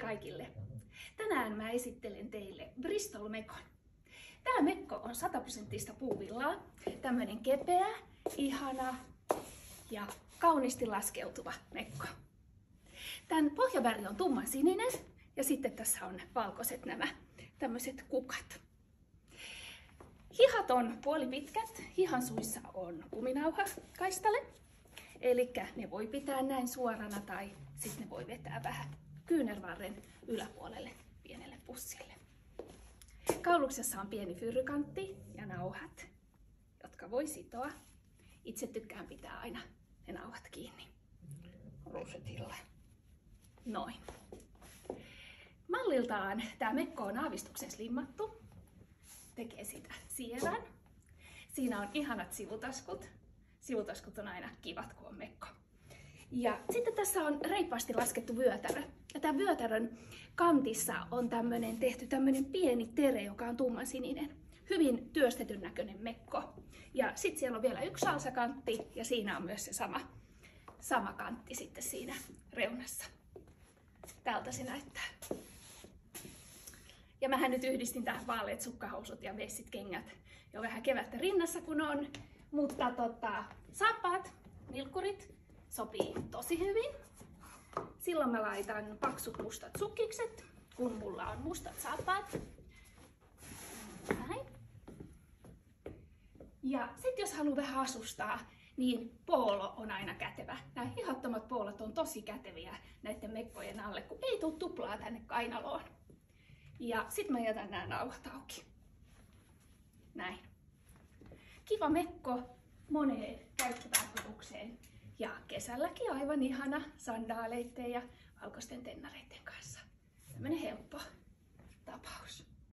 kaikille! Tänään mä esittelen teille Bristol Mekon. Tämä mekko on 100 prosenttista puuvillaa. Tämmönen kepeä, ihana ja kauniisti laskeutuva mekko. Tämän pohjaväri on tumman sininen ja sitten tässä on valkoiset nämä tämmöiset kukat. Hihat on puolipitkät, hihan suissa on kuminauha kaistale, eli ne voi pitää näin suorana tai sitten ne voi vetää vähän kyynärvarren yläpuolelle pienelle pussille. Kauluksessa on pieni fyrrykantti ja nauhat, jotka voi sitoa. Itse tykkään pitää aina ne nauhat kiinni rusetilla. Noin. Malliltaan tämä mekko on aavistuksen slimmattu. Tekee sitä sierän. Siinä on ihanat sivutaskut. Sivutaskut on aina kivat, kun on mekko. Ja sitten tässä on reippaasti laskettu vyötärö. Ja tämän vyötärön kantissa on tämmönen, tehty tämmöinen pieni tere, joka on tumman sininen. Hyvin työstetyn näköinen mekko. Ja sitten siellä on vielä yksi salsakantti ja siinä on myös se sama, sama kantti sitten siinä reunassa. Tältä se näyttää. Ja mähän nyt yhdistin tähän vaaleet sukkahousut ja vessit kengät jo vähän kevättä rinnassa kun on. Mutta tota, saappaat, nilkkurit sopii tosi hyvin. Silloin mä laitan paksut mustat sukkikset, kun mulla on mustat saappaat. Näin. Ja sitten jos haluaa vähän asustaa, niin poolo on aina kätevä. Nämä hihattomat poolot on tosi käteviä näiden mekkojen alle, kun ei tule tuplaa tänne kainaloon. Ja sitten mä jätän nämä nauhat auki. Näin. Kiva mekko moneen käyttötarkoitukseen. Ja kesälläkin aivan ihana sandaaleitteen ja valkoisten tennareiden kanssa. Tämmönen helppo.